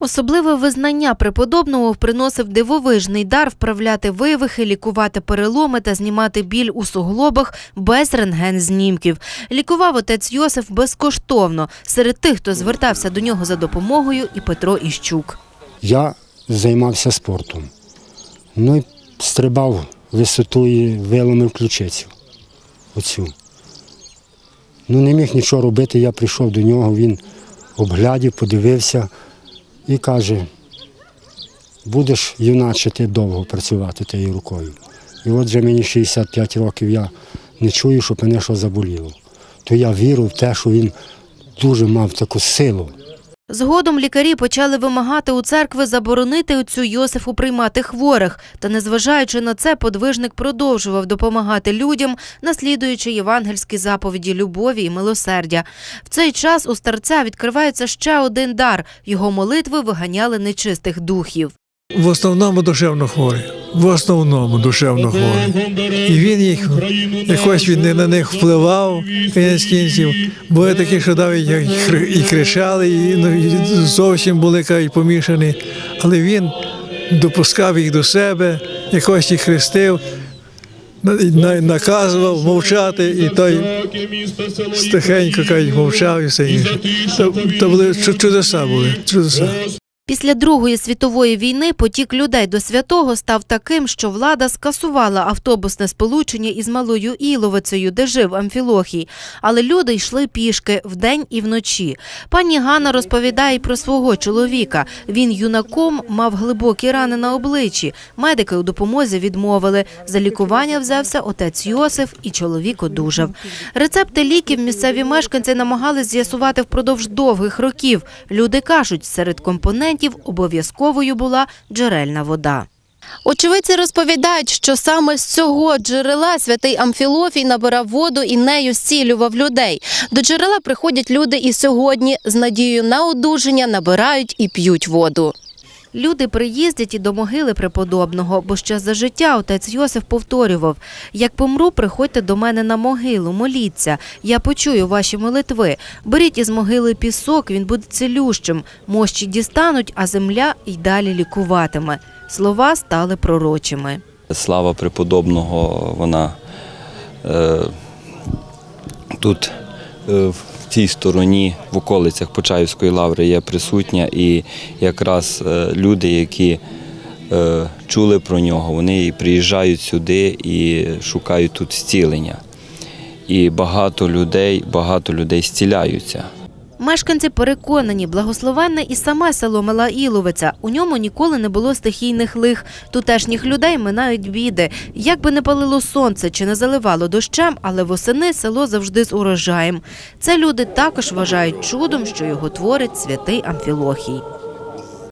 Особливе визнання преподобного приносив дивовижний дар вправляти вивихи, лікувати переломи та знімати біль у суглобах без рентген-знімків. Лікував отець Йосиф безкоштовно. Серед тих, хто звертався до нього за допомогою, і Петро Іщук. Я займався спортом. Ну і стрибав висоту і виломив ключицю. Оцю. Ну не міг нічого робити, я прийшов до нього, він обглядів, подивився і каже, будеш юначе ти довго працювати тією рукою. І от вже мені 65 років я не чую, щоб мене що заболіло. То я вірю в те, що він дуже мав таку силу. Згодом лікарі почали вимагати у церкви заборонити отцю Йосифу приймати хворих. Та незважаючи на це, подвижник продовжував допомагати людям, наслідуючи євангельські заповіді любові і милосердя. В цей час у старця відкривається ще один дар. Його молитви виганяли нечистих духів. В основному душевно хворі. В основному душевно хворі. І він їх якось він на них впливав, кінець кінців. Були такі, що навіть і кричали, і, ну, і зовсім були кажуть, помішані. Але він допускав їх до себе, якось їх хрестив, на- на- наказував мовчати, і той стихенько кажуть, мовчав і все інше. То, то були чудеса були. Чудеса. Після Другої світової війни потік людей до святого став таким, що влада скасувала автобусне сполучення із Малою Іловицею, де жив Амфілохій. Але люди йшли пішки вдень і вночі. Пані Ганна розповідає про свого чоловіка. Він юнаком мав глибокі рани на обличчі. Медики у допомозі відмовили. За лікування взявся отець Йосиф, і чоловік одужав. Рецепти ліків місцеві мешканці намагались з'ясувати впродовж довгих років. Люди кажуть, серед компонентів обов'язковою була джерельна вода. Очевидці розповідають, що саме з цього джерела святий Амфілофій набирав воду і нею зцілював людей. До джерела приходять люди і сьогодні з надією на одужання набирають і п'ють воду. Люди приїздять і до могили преподобного, бо ще за життя отець Йосиф повторював: як помру, приходьте до мене на могилу, моліться. Я почую ваші молитви. Беріть із могили пісок, він буде цілющим. Мощі дістануть, а земля й далі лікуватиме. Слова стали пророчими. Слава преподобного, вона е, тут е, цій стороні, в околицях Почаївської лаври є присутня, і якраз е, люди, які е, чули про нього, вони приїжджають сюди і шукають тут зцілення. І багато людей, багато людей зціляються. Мешканці переконані, благословенне і саме село Мала Іловиця. У ньому ніколи не було стихійних лих. Тутешніх людей минають біди. Як би не палило сонце чи не заливало дощем, але восени село завжди з урожаєм. Це люди також вважають чудом, що його творить святий Амфілохій.